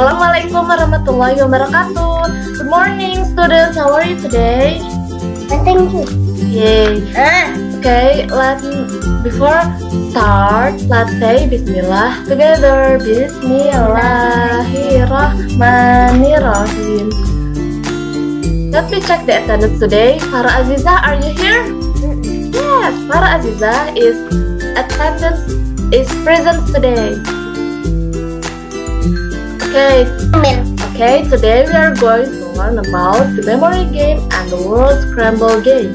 Assalamualaikum warahmatullahi wabarakatuh. Good morning, students. How are you today? Thank you. Yay. Ah, Okay, let before start, let's say Bismillah together. Bismillahirrahmanirrahim. Let me check the attendance today. Farah Aziza, are you here? Yes, Farah Aziza is attendance is present today. Okay, Okay, today we are going to learn about the memory game and the word scramble game.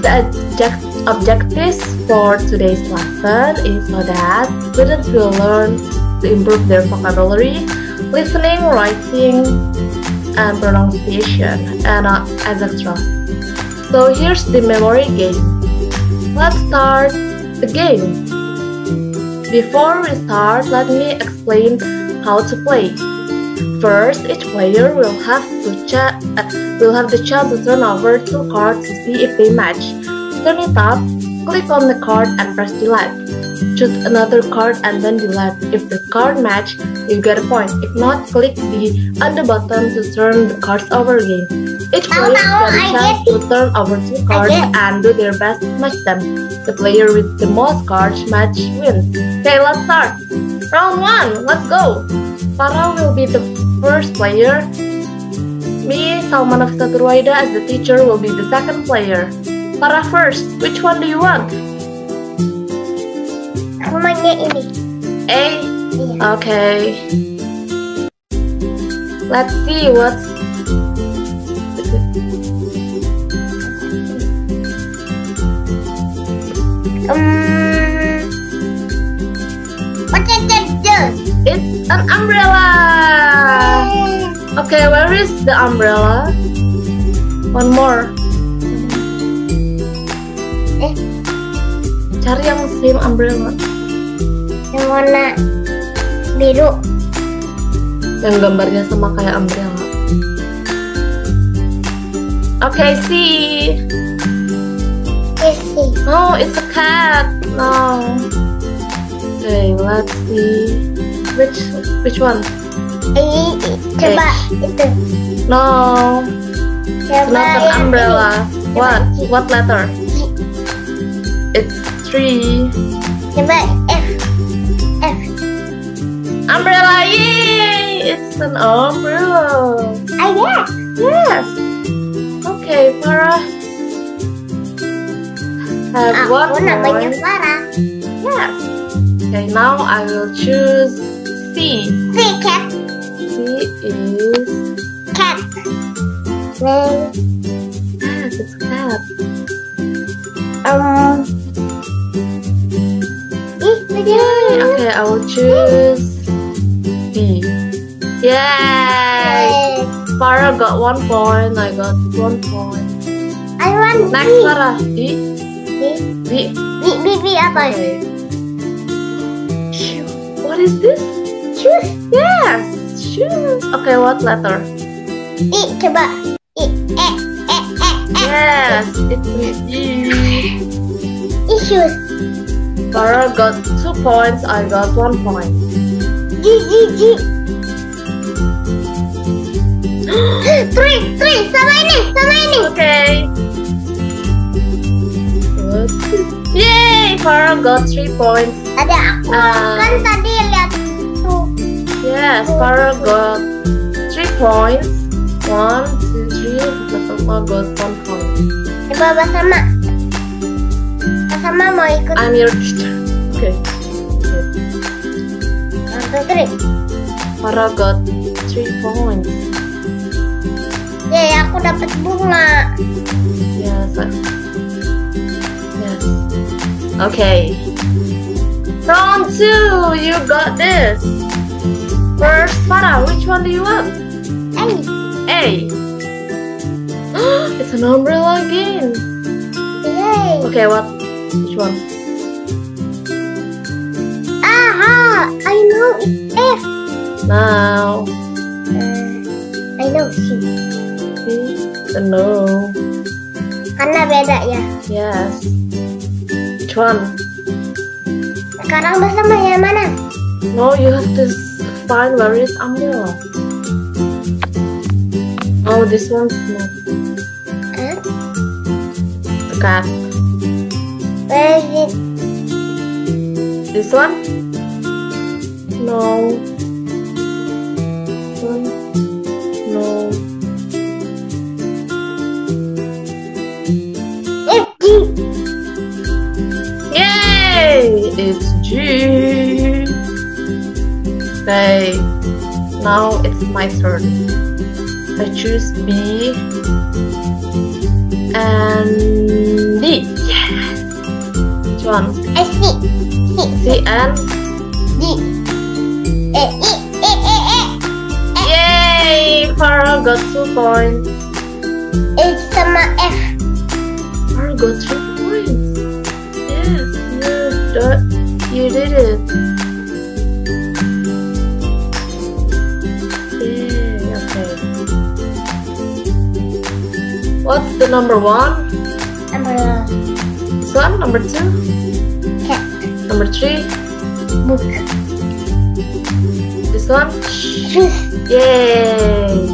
The object- objectives for today's lesson is so that students will learn to improve their vocabulary, listening, writing, and pronunciation, and uh, etc. So here's the memory game. Let's start the game. Before we start, let me explain how to play. First, each player will have to uh, will have the chance to turn over two cards to see if they match. Turn it up, click on the card and press delete. Choose another card and then delete. If the card match, you get a point. If not, click the under button to turn the cards over again. Each player tahu, get a I chance to turn over two cards and do their best to match them. The player with the most cards match wins. Okay, let's start. Round one, let's go. Farah will be the first player. Me, Salma Nafisatur Ruwaida as the teacher will be the second player. Farah first, which one do you want? Aku maunya ini. A? Iya. Okay. Let's see what's Um, an umbrella. Okay, where is the umbrella? One more. Eh. Cari yang same umbrella. Yang warna biru. Yang gambarnya sama kayak umbrella. Okay, see. Isi. No, it's a cat. No. Okay, let's see. Which which one? Coba itu. No, it's Coba not an umbrella. What? What letter? It's three. Coba F. F. Umbrella! Yay! It's an umbrella. Ah ya. Yes. Okay, Farah. Have one Aku namanya. Farah. Yes. Okay, now I will choose C. Si cat. C is Cat. Well, yes, it's cat. um. Yay! Okay, I will choose B. Yay! Farah got one point. I got one point. I want Next, B. Farah. B. B. B. B, B, B apa? Okay. What is this? Shoes. Yes, shoes. Okay, what letter? I, coba. I, E, E, E, E. Yes, it's with E. I, shoes. Farah got two points. I got one point. G, G, G. Three, three. Sama ini, sama ini. Okay. Good. Yay! Farah got three points. Ada aku. Ah. Kan tadi. Yes, Farah got three points. One, two, three. Basama got one point. Coba Basama. Basama mau ikut. I'm your teacher. Okay. One, two, three. Farah got three points. Yeay, aku dapat bunga. Yes. Yes. Okay. Round two. You got this. First, Farah, which one do you want? Eh, A. it's an umbrella again. yeay. Okay, what? Which one? Aha, I know it's F. Now. Uh, I know C. Uh, No. Karena beda ya. Yes. Which one? Sekarang bersama yang mana? No, you have to find where is umbrella. Oh, this one's not. Huh? The cat. Where is it? This one? No. One. No. It's G. Yay! It's G. Okay. Now it's my turn. I choose B and D. Yes. Which one? I. C. C and D. E. E. E. E. E. Yay! Farah got two points. It's sama F. Farah got three points. Yes, you did, you did it. What's the number one? This one, number two, Cat. number three, Book. this one. Yay!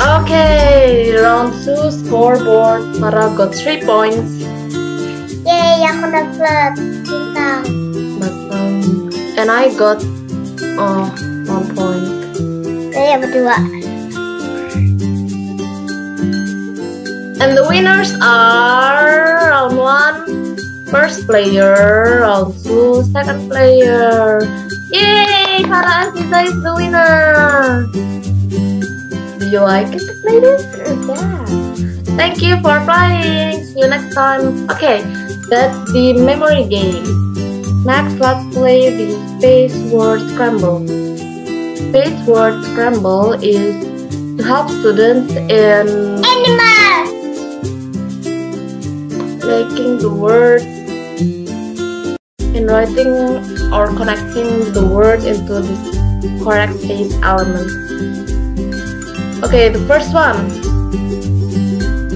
Okay, round two scoreboard. Farah got three points. Yeay, aku dapat bintang. Um, and I got uh, one point. Saya berdua. And the winners are round one, first player, round two, second player. Yay! Farah Aziza is the winner. Do you like it to play this? Yeah. Thank you for playing. See you next time. Okay, that's the memory game. Next, let's play the space word scramble. Space word scramble is to help students in Animal. Making the words in writing or connecting the words into the correct space element. Okay, the first one.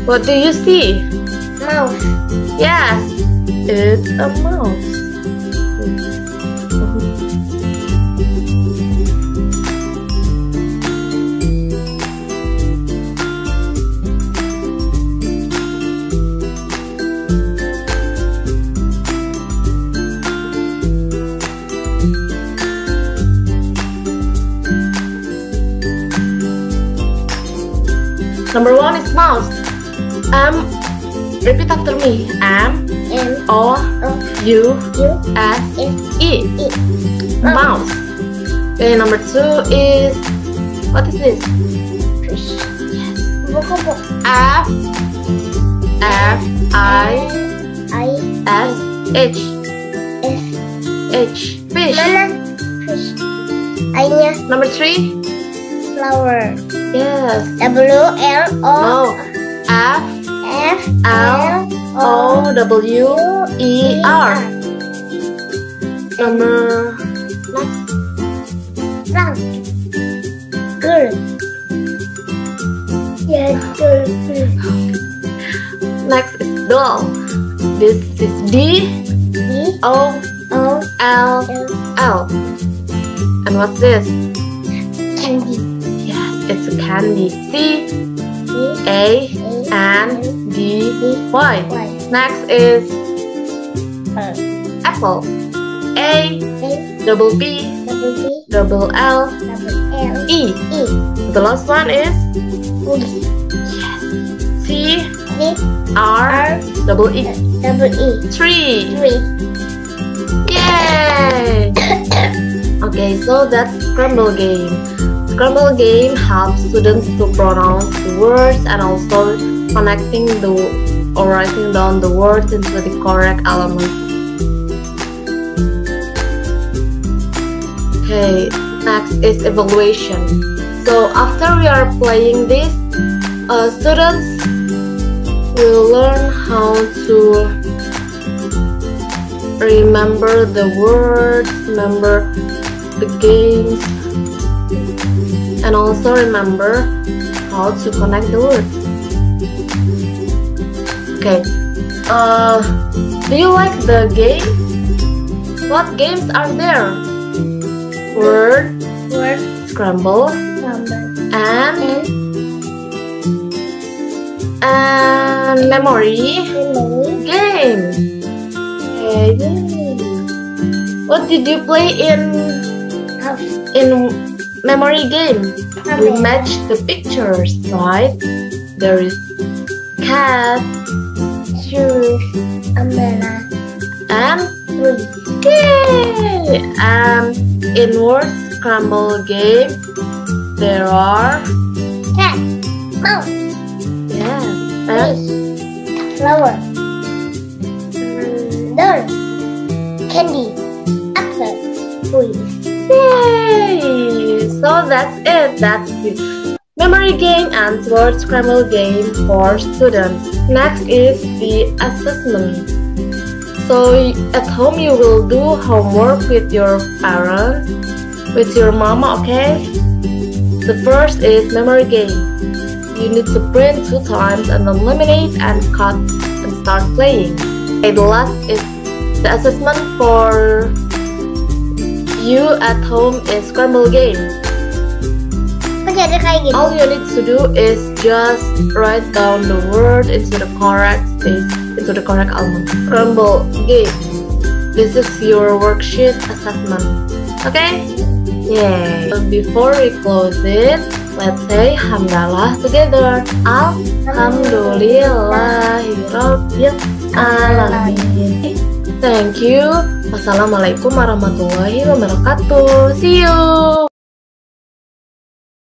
What do you see? Mouse. Yes, it's a mouse. Number one is mouse. M. Repeat after me. M M. O O. U U. S. E. E. Mouse. Okay, number two is what is this? Fish. Kupu-kupu. F F I I. S H S. H fish. Fish. Number three. flower. Yes. W L O. F F L O W E R. Number next. Girl. Yes, girl. Next is doll. This is D O O L L L. And what's this? candy. It's a candy. C A A N D Y. Next is apple. A double B double L E. The last one is D R double E. double E. Three. Three. Yay! okay, so that's Scramble game. Scramble game helps students to pronounce words and also connecting the or writing down the words into the correct element. Okay, next is evaluation. So after we are playing this, uh, students will learn how to remember the words, remember the games, and also remember how to connect the words. Okay. Uh, do you like the game? What games are there? Word, word scramble, number and and memory memory game. Okay. What did you play in in memory game? We match the pictures, right? There is cat shoes umbrella. and tree yay! And in word scramble game, there are cat. Mouse. Yes and flower. Door candy. Apple. Toys Yay! So that's it. That's the memory game and word scramble game for students. Next is the assessment. So at home you will do homework with your parents, with your mama, okay? The first is memory game. You need to print two times and then laminate and cut and start playing. Okay, the last is the assessment for you at home is scramble game. All you need to do is just write down the word into the correct space, into the correct element. Scramble game. This is your worksheet assessment. Okay? Yay! So before we close it, let's say hamdalah together. Alhamdulillahirabbil alamin. Thank you. Wassalamualaikum warahmatullahi wabarakatuh. See you.